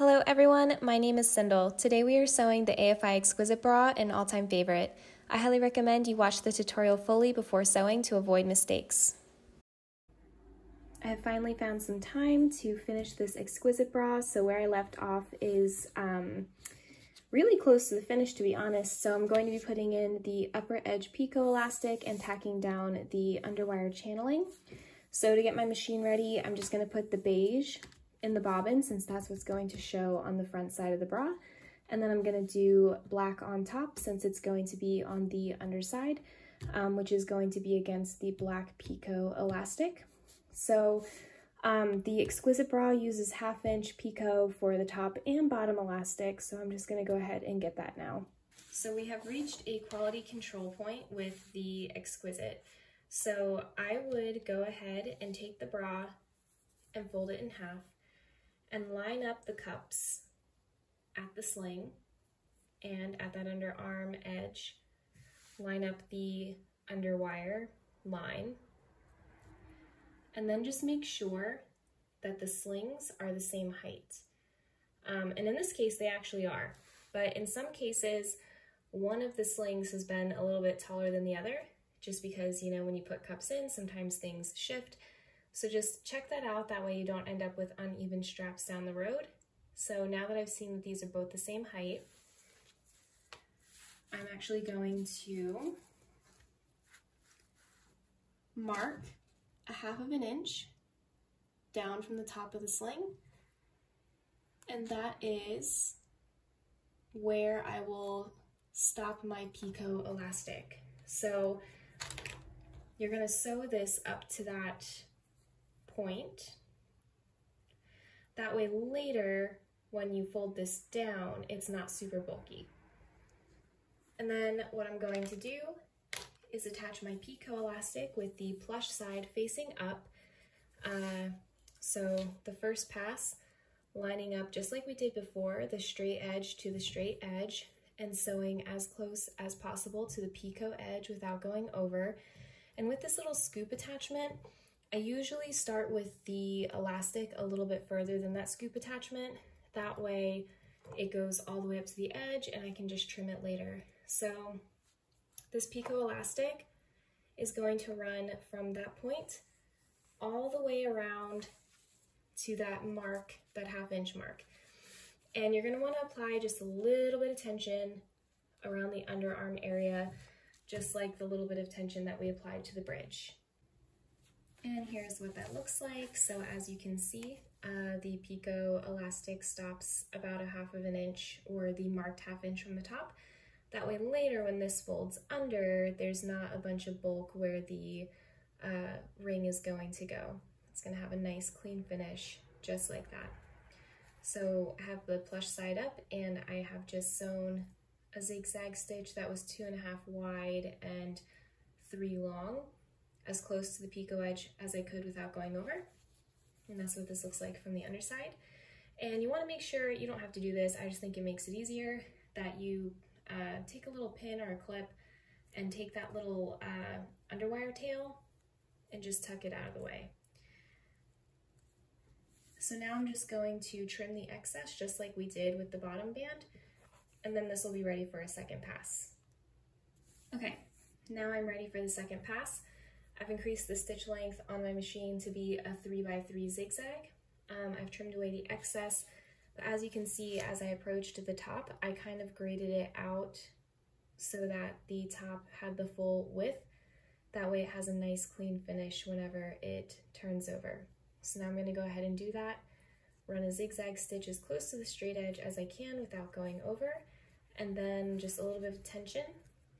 Hello everyone, my name is Cyndel. Today we are sewing the AFI Exquisite Bra, an all-time favorite. I highly recommend you watch the tutorial fully before sewing to avoid mistakes. I have finally found some time to finish this exquisite bra, so where I left off is um, really close to the finish to be honest, so I'm going to be putting in the upper edge picot elastic and tacking down the underwire channeling. So to get my machine ready, I'm just going to put the beige in the bobbin since that's what's going to show on the front side of the bra. And then I'm going to do black on top since it's going to be on the underside, um, which is going to be against the black picot elastic. So um, the Exquisite Bra uses half inch picot for the top and bottom elastic, so I'm just gonna go ahead and get that now. So we have reached a quality control point with the Exquisite. So I would go ahead and take the bra and fold it in half and line up the cups at the sling and at that underarm edge, line up the underwire line and then just make sure that the slings are the same height. Um, and in this case, they actually are. But in some cases, one of the slings has been a little bit taller than the other, just because, you know, when you put cups in, sometimes things shift. So just check that out. That way you don't end up with uneven straps down the road. So now that I've seen that these are both the same height, I'm actually going to mark a half of an inch down from the top of the sling. And that is where I will stop my picot elastic. So you're gonna sew this up to that point. That way later, when you fold this down, it's not super bulky. And then what I'm going to do is attach my picot elastic with the plush side facing up. Uh, so the first pass, lining up just like we did before, the straight edge to the straight edge and sewing as close as possible to the picot edge without going over. And with this little scoop attachment, I usually start with the elastic a little bit further than that scoop attachment. That way it goes all the way up to the edge and I can just trim it later. So this picot elastic is going to run from that point all the way around to that mark, that half inch mark. And you're gonna wanna apply just a little bit of tension around the underarm area, just like the little bit of tension that we applied to the bridge. And here's what that looks like. So as you can see, uh, the picot elastic stops about a half of an inch or the marked half inch from the top. That way later when this folds under, there's not a bunch of bulk where the uh, ring is going to go. It's gonna have a nice clean finish, just like that. So I have the plush side up and I have just sewn a zigzag stitch that was two and a half wide and three long, as close to the picot edge as I could without going over. And that's what this looks like from the underside. And you wanna make sure, you don't have to do this, I just think it makes it easier, that you uh, take a little pin or a clip and take that little uh, underwire tail and just tuck it out of the way. So now I'm just going to trim the excess just like we did with the bottom band and then this will be ready for a second pass. Okay, now I'm ready for the second pass. I've increased the stitch length on my machine to be a 3 by 3 zigzag. Um, I've trimmed away the excess as you can see, as I approached the top, I kind of graded it out so that the top had the full width. That way it has a nice clean finish whenever it turns over. So now I'm gonna go ahead and do that. Run a zigzag stitch as close to the straight edge as I can without going over. And then just a little bit of tension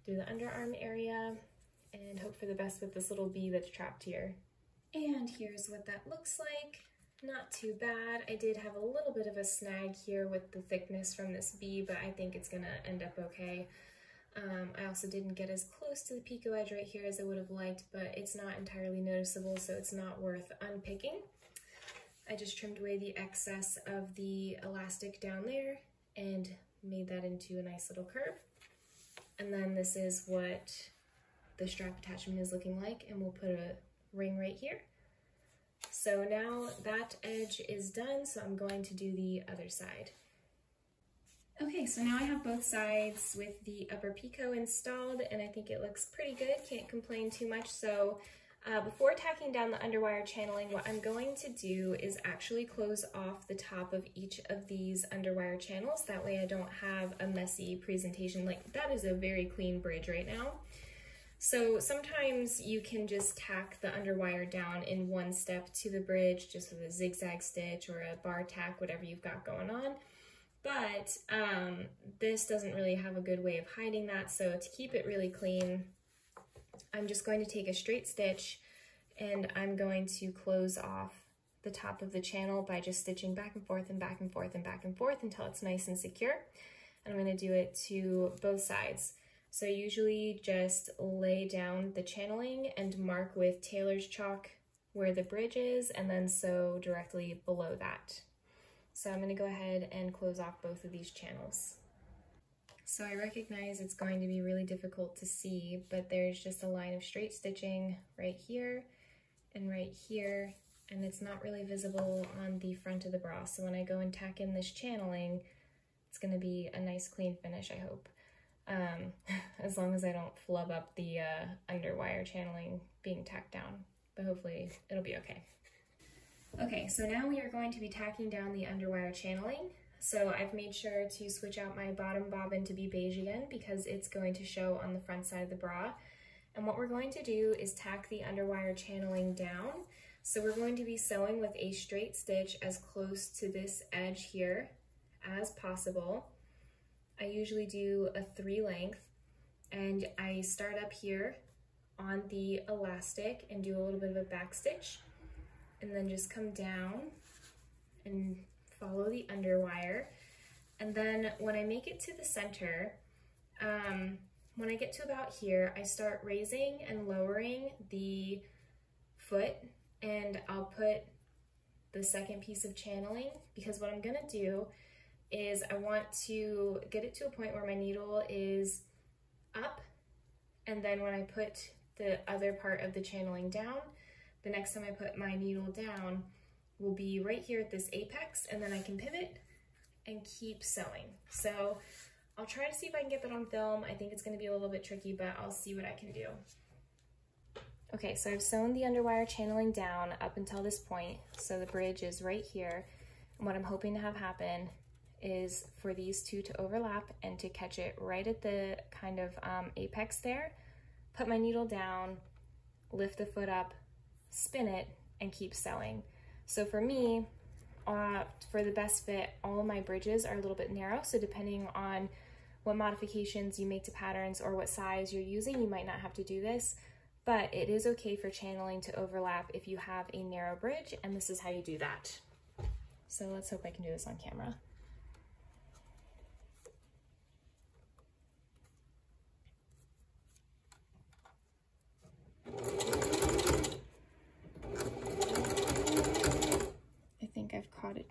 through the underarm area and hope for the best with this little bee that's trapped here. And here's what that looks like. Not too bad. I did have a little bit of a snag here with the thickness from this bee, but I think it's gonna end up okay. Um, I also didn't get as close to the picot edge right here as I would have liked, but it's not entirely noticeable, so it's not worth unpicking. I just trimmed away the excess of the elastic down there and made that into a nice little curve. And then this is what the strap attachment is looking like, and we'll put a ring right here. So now that edge is done, so I'm going to do the other side. Okay, so now I have both sides with the upper picot installed and I think it looks pretty good, can't complain too much. So uh, before tacking down the underwire channeling, what I'm going to do is actually close off the top of each of these underwire channels. That way I don't have a messy presentation. Like that is a very clean bridge right now. So sometimes you can just tack the underwire down in one step to the bridge, just with a zigzag stitch or a bar tack, whatever you've got going on. But um, this doesn't really have a good way of hiding that. So to keep it really clean, I'm just going to take a straight stitch and I'm going to close off the top of the channel by just stitching back and forth and back and forth and back and forth until it's nice and secure. And I'm going to do it to both sides. So I usually just lay down the channeling and mark with tailor's chalk where the bridge is and then sew directly below that. So I'm going to go ahead and close off both of these channels. So I recognize it's going to be really difficult to see, but there's just a line of straight stitching right here and right here, and it's not really visible on the front of the bra. So when I go and tack in this channeling, it's going to be a nice clean finish, I hope. Um, as long as I don't flub up the uh, underwire channeling being tacked down, but hopefully it'll be okay. Okay, so now we are going to be tacking down the underwire channeling. So I've made sure to switch out my bottom bobbin to be beige again because it's going to show on the front side of the bra. And what we're going to do is tack the underwire channeling down. So we're going to be sewing with a straight stitch as close to this edge here as possible. I usually do a three length and I start up here on the elastic and do a little bit of a back stitch and then just come down and follow the underwire. And then when I make it to the center, um, when I get to about here, I start raising and lowering the foot and I'll put the second piece of channeling because what I'm gonna do is I want to get it to a point where my needle is up and then when I put the other part of the channeling down, the next time I put my needle down will be right here at this apex and then I can pivot and keep sewing. So I'll try to see if I can get that on film. I think it's gonna be a little bit tricky, but I'll see what I can do. Okay, so I've sewn the underwire channeling down up until this point. So the bridge is right here. And what I'm hoping to have happen is for these two to overlap and to catch it right at the kind of um, apex there, put my needle down, lift the foot up, spin it, and keep sewing. So for me, uh, for the best fit, all my bridges are a little bit narrow. So depending on what modifications you make to patterns or what size you're using, you might not have to do this, but it is okay for channeling to overlap if you have a narrow bridge, and this is how you do that. So let's hope I can do this on camera.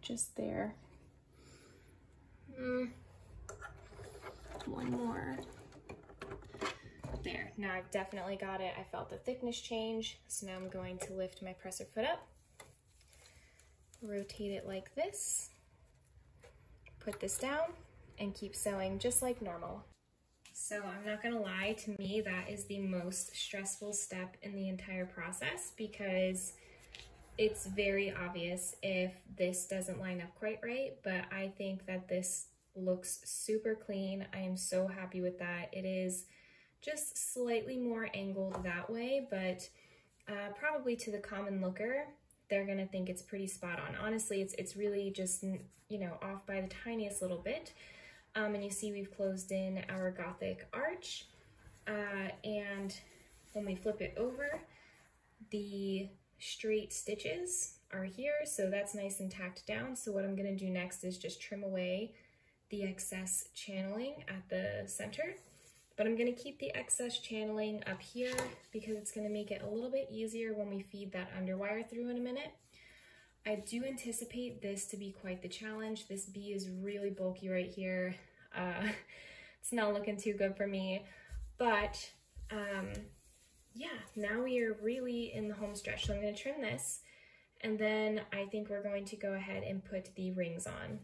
Just there. Mm. One more. There, now I've definitely got it. I felt the thickness change. So now I'm going to lift my presser foot up, rotate it like this, put this down, and keep sewing just like normal. So I'm not gonna lie, to me that is the most stressful step in the entire process because it's very obvious if this doesn't line up quite right, but I think that this looks super clean. I am so happy with that. It is just slightly more angled that way, but uh, probably to the common looker, they're gonna think it's pretty spot on. Honestly, it's, it's really just, you know, off by the tiniest little bit. Um, and you see we've closed in our Gothic arch. Uh, and when we flip it over, the straight stitches are here, so that's nice and tacked down. So what I'm gonna do next is just trim away the excess channeling at the center, but I'm gonna keep the excess channeling up here because it's gonna make it a little bit easier when we feed that underwire through in a minute. I do anticipate this to be quite the challenge. This bee is really bulky right here. Uh, it's not looking too good for me, but um, yeah, now we are really in the home stretch. So I'm gonna trim this And then I think we're going to go ahead and put the rings on.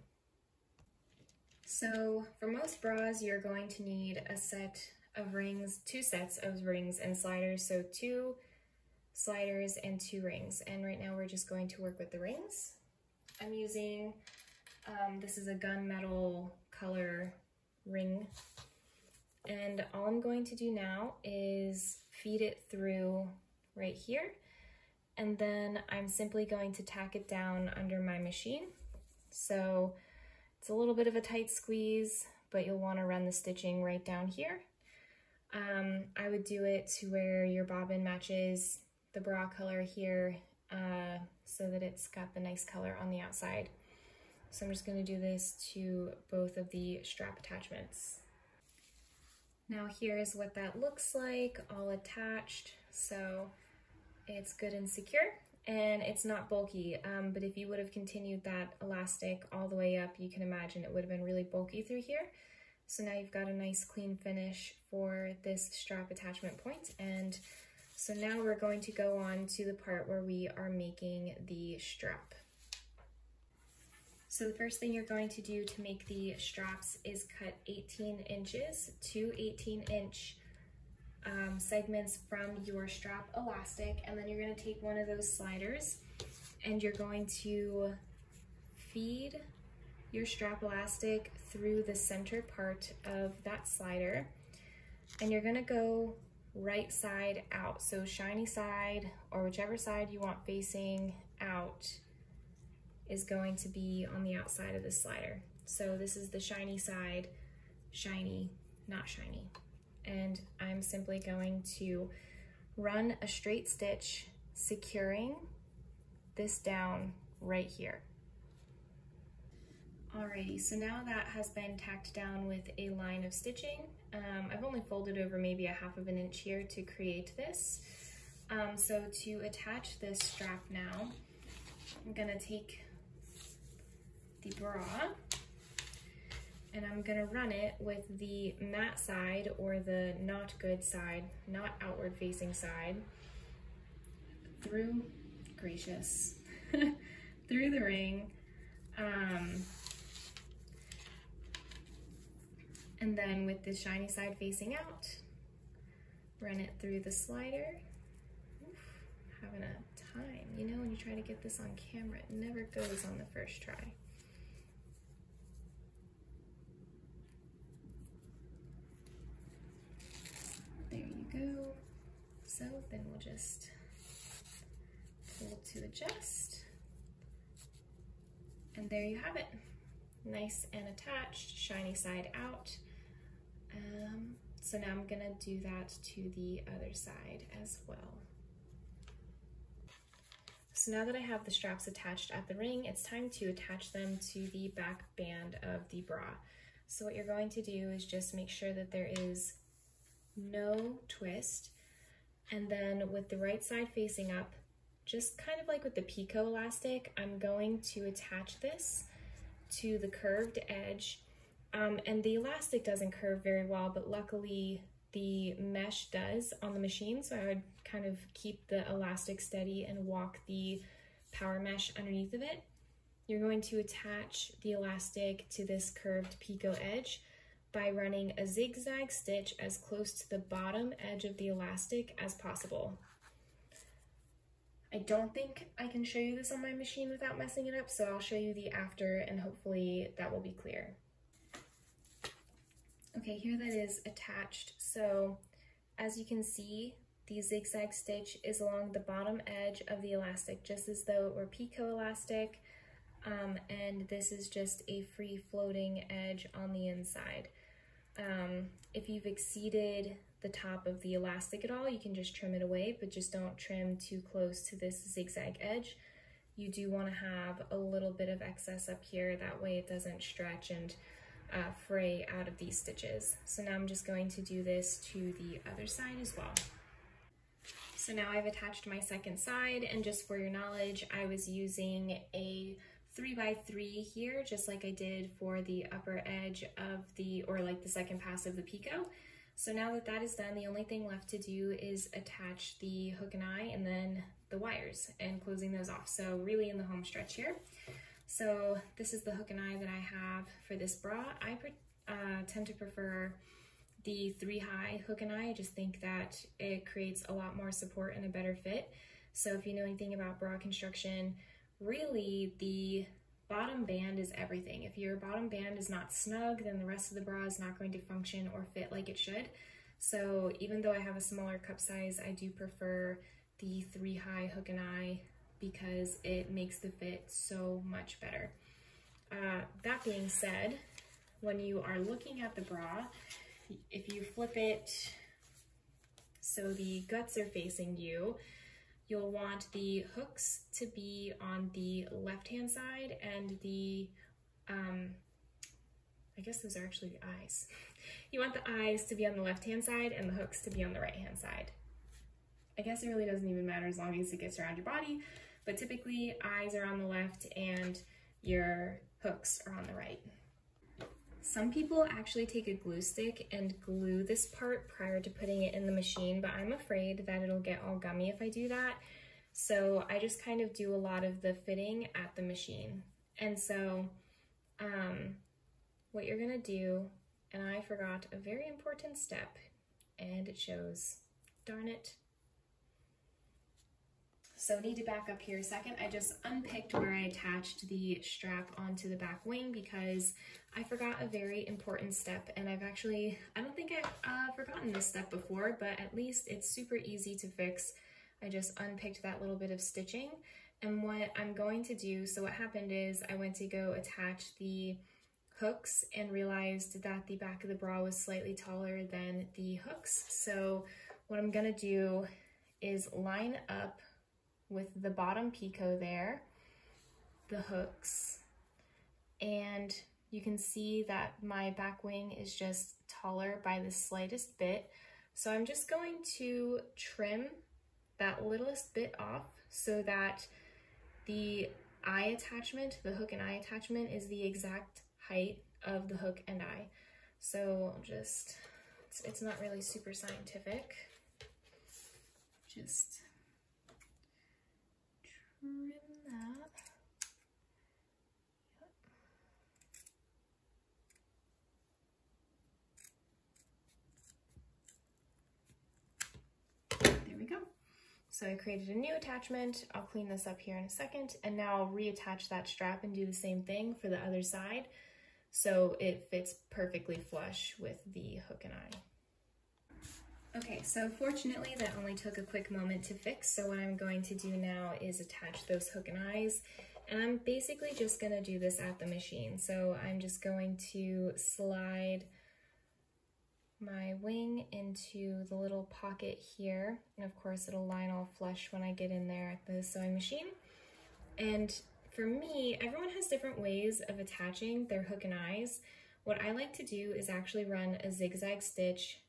So for most bras, you're going to need a set of rings, two sets of rings and sliders. So two sliders and two rings. And right now we're just going to work with the rings. I'm using, um, this is a gunmetal color ring. And all I'm going to do now is feed it through right here. And then I'm simply going to tack it down under my machine. So it's a little bit of a tight squeeze, but you'll want to run the stitching right down here. Um, I would do it to where your bobbin matches the bra color here uh, so that it's got the nice color on the outside. So I'm just going to do this to both of the strap attachments. Now here's what that looks like, all attached. So it's good and secure and it's not bulky, um, but if you would have continued that elastic all the way up, you can imagine it would have been really bulky through here. So now you've got a nice clean finish for this strap attachment. And so now we're going to go on to the part where we are making the strap. So the first thing you're going to do to make the straps is cut 18 inches, two 18 inch um, segments from your strap elastic and then you're going to take one of those sliders and you're going to feed your strap elastic through the center part of that slider and you're going to go right side out. So shiny side or whichever side you want facing out is going to be on the outside of the slider. So this is the shiny side. Shiny not shiny. And I'm simply going to run a straight stitch securing this down right here. Alrighty, so now that has been tacked down with a line of stitching. Um, I've only folded over maybe a half of an inch here to create this. Um, so to attach this strap now, I'm gonna take the bra and I'm gonna run it with the matte side or the not good side, not outward facing side, through, gracious, through the ring. Um, and then with the shiny side facing out, run it through the slider. Oof, having a time. You know, when you try to get this on camera, it never goes on the first try. There you go. So then we'll just pull to adjust. And there you have it. Nice and attached, shiny side out. Um, so now I'm gonna do that to the other side as well. So now that I have the straps attached at the ring, it's time to attach them to the back band of the bra. So what you're going to do is just make sure that there is no twist. And then with the right side facing up, just kind of like with the picot elastic, I'm going to attach this to the curved edge. Um, and the elastic doesn't curve very well, but luckily the mesh does on the machine. So I would kind of keep the elastic steady and walk the power mesh underneath of it. You're going to attach the elastic to this curved picot edge by running a zigzag stitch as close to the bottom edge of the elastic as possible. I don't think I can show you this on my machine without messing it up, so I'll show you the after and hopefully that will be clear. Okay, here that is attached. So as you can see, the zigzag stitch is along the bottom edge of the elastic, just as though it were picot elastic, um, and this is just a free floating edge on the inside. Um, if you've exceeded the top of the elastic at all, you can just trim it away, but just don't trim too close to this zigzag edge. You do want to have a little bit of excess up here, that way it doesn't stretch and uh, fray out of these stitches. So now I'm just going to do this to the other side as well. So now I've attached my second side, and just for your knowledge, I was using a three by three here, just like I did for the upper edge of the, or like the second pass of the picot. So now that that is done, the only thing left to do is attach the hook and eye and then the the wires and closing those off. So really in the home stretch here. So this is the hook and eye that I have for this bra. I uh, tend to prefer the three high hook and eye. I just think that it creates a lot more support and a better fit. So if you know anything about bra construction, really the bottom band is everything. If your bottom band is not snug, then the rest of the bra is not going to function or fit like it should. So even though I have a smaller cup size, I do prefer the three high hook and eye because it makes the fit so much better. Uh, that being said, when you are looking at the bra, if you flip it so the guts are facing you, you'll want the hooks to be on the left-hand side and the, um, I guess those are actually the eyes. You want the eyes to be on the left-hand side and the hooks to be on the right-hand side. I guess it really doesn't even matter as long as it gets around your body, but typically eyes are on the left and your hooks are on the right. Some people actually take a glue stick and glue this part prior to putting it in the machine, but I'm afraid that it'll get all gummy if I do that. So I just kind of do a lot of the fitting at the machine. And so um, what you're gonna do, and I forgot a very important step, and it shows, darn it, so need to back up here a second. I just unpicked where I attached the strap onto the back wing because I forgot a very important step and I've actually, I don't think I've uh, forgotten this step before, but at least it's super easy to fix. I just unpicked that little bit of stitching and what I'm going to do, so what happened is I went to go attach the hooks and realized that the back of the bra was slightly taller than the hooks. So what I'm gonna do is line up with the bottom picot there, the hooks, and you can see that my back wing is just taller by the slightest bit. So I'm just going to trim that littlest bit off so that the eye attachment, the hook and eye attachment is the exact height of the hook and eye. So just, it's, it's not really super scientific. Just trim that. There we go. So I created a new attachment. I'll clean this up here in a second. And now I'll reattach that strap and do the same thing for the other side. So it fits perfectly flush with the hook and eye. Okay, so fortunately that only took a quick moment to fix, so what I'm going to do now is attach those hook and eyes, and I'm basically just gonna do this at the machine. So I'm just going to slide my wing into the little pocket here, and of course it'll line all flush when I get in there at the sewing machine. And for me, everyone has different ways of attaching their hook and eyes. What I like to do is actually run a zigzag stitch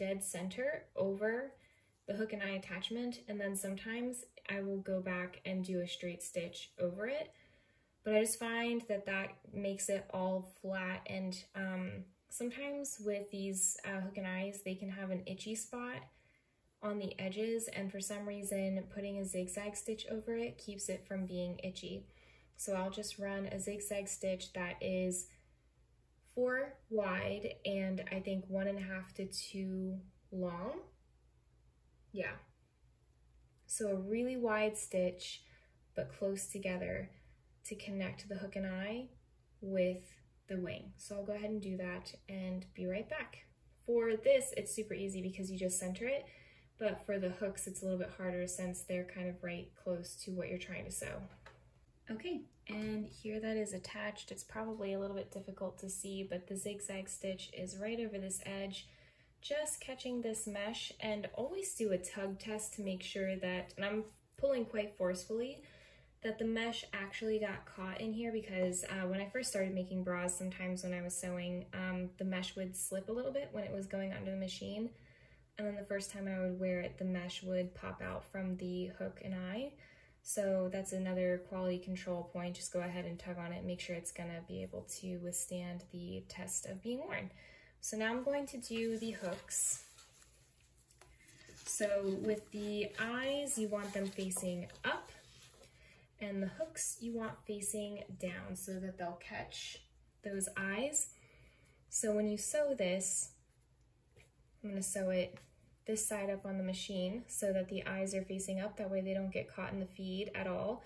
dead center over the hook and eye attachment and then sometimes I will go back and do a straight stitch over it. But I just find that that makes it all flat and um, sometimes with these uh, hook and eyes they can have an itchy spot on the edges and for some reason putting a zigzag stitch over it keeps it from being itchy. So I'll just run a zigzag stitch that is four wide and I think one and a half to two long. Yeah. So a really wide stitch, but close together to connect the hook and eye with the wing. So I'll go ahead and do that and be right back. For this, it's super easy because you just center it, but for the hooks, it's a little bit harder since they're kind of right close to what you're trying to sew. Okay, and here that is attached. It's probably a little bit difficult to see, but the zigzag stitch is right over this edge, just catching this mesh and always do a tug test to make sure that, and I'm pulling quite forcefully, that the mesh actually got caught in here because uh, when I first started making bras, sometimes when I was sewing, um, the mesh would slip a little bit when it was going under the machine. And then the first time I would wear it, the mesh would pop out from the hook and eye. So that's another quality control point. Just go ahead and tug on it, make sure it's gonna be able to withstand the test of being worn. So now I'm going to do the hooks. So with the eyes, you want them facing up and the hooks you want facing down so that they'll catch those eyes. So when you sew this, I'm gonna sew it this side up on the machine so that the eyes are facing up. That way they don't get caught in the feed at all.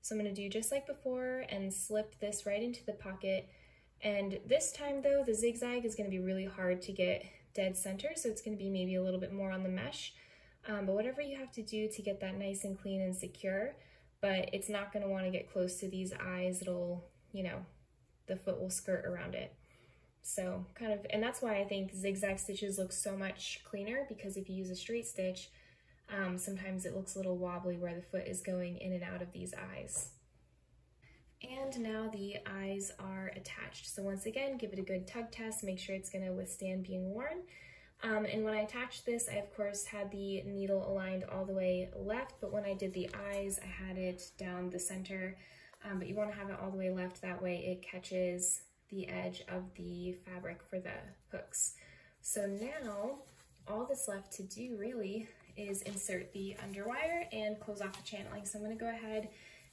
So I'm gonna do just like before and slip this right into the pocket. And this time though, the zigzag is gonna be really hard to get dead center. So it's gonna be maybe a little bit more on the mesh. Um, but whatever you have to do to get that nice and clean and secure, but it's not gonna wanna get close to these eyes. It'll, you know, the foot will skirt around it. So kind of, and that's why I think zigzag stitches look so much cleaner because if you use a straight stitch, um, sometimes it looks a little wobbly where the foot is going in and out of these eyes. And now the eyes are attached. So once again, give it a good tug test, make sure it's gonna withstand being worn. Um, and when I attached this, I of course had the needle aligned all the way left, but when I did the eyes, I had it down the center. Um, but you wanna have it all the way left, that way it catches the edge of the fabric for the hooks. So now all that's left to do really is insert the underwire and close off the channeling. So I'm gonna go ahead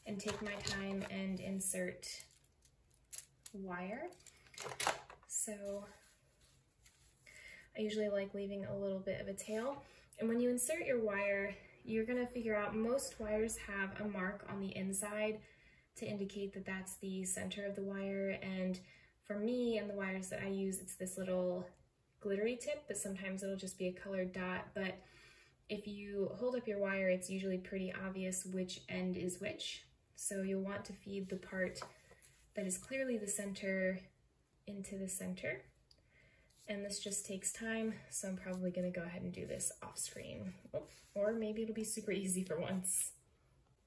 and take my time and insert wire. So I usually like leaving a little bit of a tail. And when you insert your wire, you're gonna figure out most wires have a mark on the inside to indicate that that's the center of the wire. And for me and the wires that I use, it's this little glittery tip, but sometimes it'll just be a colored dot. But if you hold up your wire, it's usually pretty obvious which end is which. So you'll want to feed the part that is clearly the center into the center. And this just takes time, so I'm probably gonna go ahead and do this off screen. Oh, or maybe it'll be super easy for once.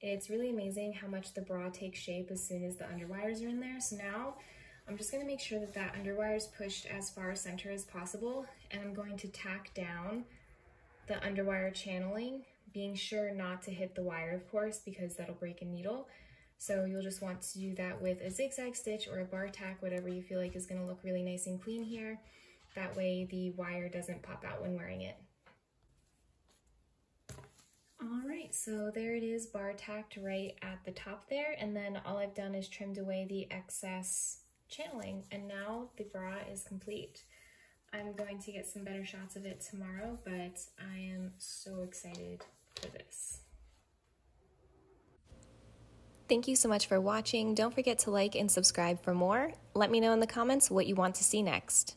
It's really amazing how much the bra takes shape as soon as the underwires are in there. So now I'm just gonna make sure that that underwire is pushed as far center as possible, and I'm going to tack down the underwire channeling, being sure not to hit the wire, of course, because that'll break a needle. So you'll just want to do that with a zigzag stitch or a bar tack, whatever you feel like is gonna look really nice and clean here. That way the wire doesn't pop out when wearing it. All right, so there it is bar tacked right at the top there. And then all I've done is trimmed away the excess channeling and now the bra is complete. I'm going to get some better shots of it tomorrow, but I am so excited for this. Thank you so much for watching. Don't forget to like and subscribe for more. Let me know in the comments what you want to see next.